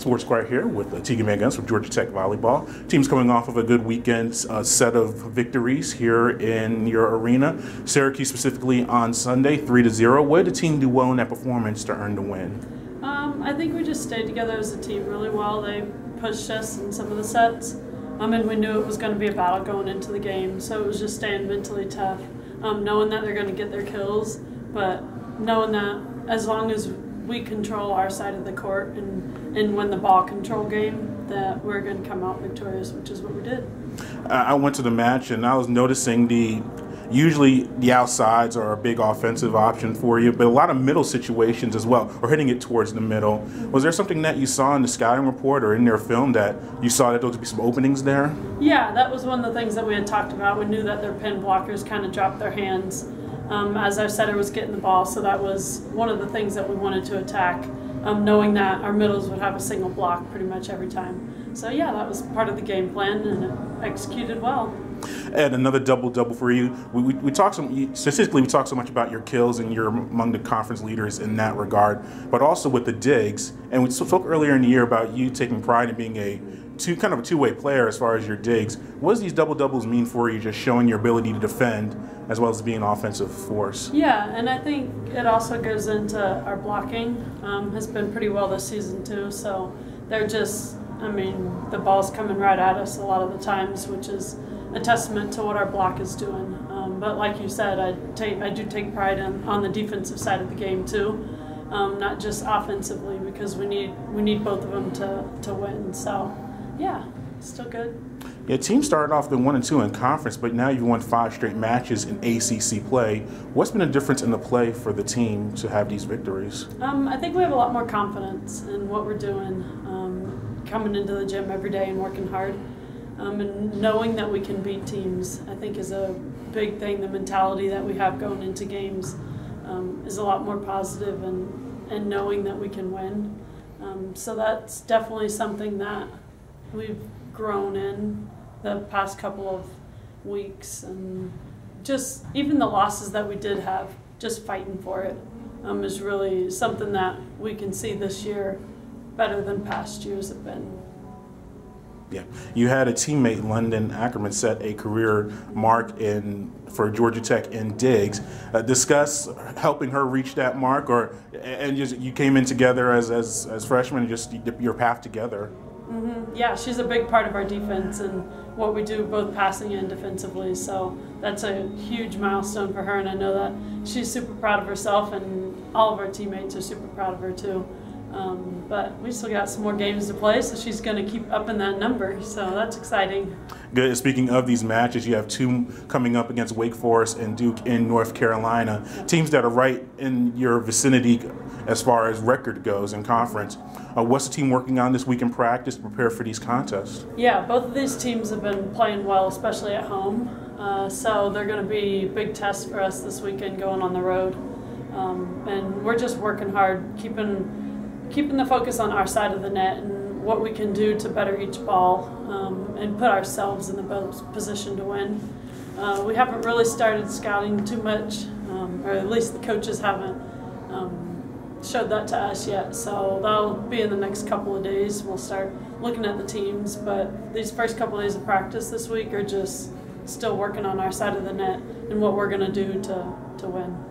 Sports Inquirer here with uh, Teegan Van Gunst from Georgia Tech Volleyball. Team's coming off of a good weekend uh, set of victories here in your arena. Syracuse specifically on Sunday, 3 to 0. What did the team do well in that performance to earn the win? Um, I think we just stayed together as a team really well. They pushed us in some of the sets. Um, and we knew it was going to be a battle going into the game. So it was just staying mentally tough, um, knowing that they're going to get their kills, but knowing that as long as we control our side of the court and, and win the ball control game, that we're going to come out victorious, which is what we did. I went to the match and I was noticing the usually the outsides are a big offensive option for you, but a lot of middle situations as well, or hitting it towards the middle. Was there something that you saw in the scouting report or in their film that you saw that there would be some openings there? Yeah, that was one of the things that we had talked about. We knew that their pin blockers kind of dropped their hands um, as our setter was getting the ball, so that was one of the things that we wanted to attack, um, knowing that our middles would have a single block pretty much every time. So yeah, that was part of the game plan, and it executed well. And another double double for you. We, we, we talk some statistically we talk so much about your kills and you're among the conference leaders in that regard, but also with the digs. And we spoke earlier in the year about you taking pride in being a two kind of a two-way player as far as your digs. What does these double doubles mean for you? Just showing your ability to defend as well as being an offensive force. Yeah, and I think it also goes into our blocking. Um, has been pretty well this season too. So they're just, I mean, the ball's coming right at us a lot of the times, which is a testament to what our block is doing. Um, but like you said, I take I do take pride in, on the defensive side of the game too. Um, not just offensively because we need we need both of them to, to win. So yeah, still good. Yeah, team started off the one and two in conference, but now you've won five straight matches in ACC play. What's been the difference in the play for the team to have these victories? Um, I think we have a lot more confidence in what we're doing, um, coming into the gym every day and working hard, um, and knowing that we can beat teams. I think is a big thing. The mentality that we have going into games um, is a lot more positive, and and knowing that we can win. Um, so that's definitely something that we've grown in the past couple of weeks and just even the losses that we did have just fighting for it um, is really something that we can see this year better than past years have been yeah, you had a teammate, London Ackermann, set a career mark in for Georgia Tech in digs. Uh, discuss helping her reach that mark, or and just you came in together as as, as freshmen, and just your path together. Mm-hmm. Yeah, she's a big part of our defense and what we do both passing and defensively. So that's a huge milestone for her, and I know that she's super proud of herself, and all of our teammates are super proud of her too. Um, but we still got some more games to play, so she's going to keep upping that number. So that's exciting. Good. Speaking of these matches, you have two coming up against Wake Forest and Duke in North Carolina, teams that are right in your vicinity as far as record goes in conference. Uh, what's the team working on this week in practice to prepare for these contests? Yeah, both of these teams have been playing well, especially at home. Uh, so they're going to be big tests for us this weekend going on the road. Um, and we're just working hard, keeping keeping the focus on our side of the net and what we can do to better each ball um, and put ourselves in the best position to win. Uh, we haven't really started scouting too much, um, or at least the coaches haven't um, showed that to us yet. So that'll be in the next couple of days. We'll start looking at the teams, but these first couple of days of practice this week are just still working on our side of the net and what we're going to do to to win.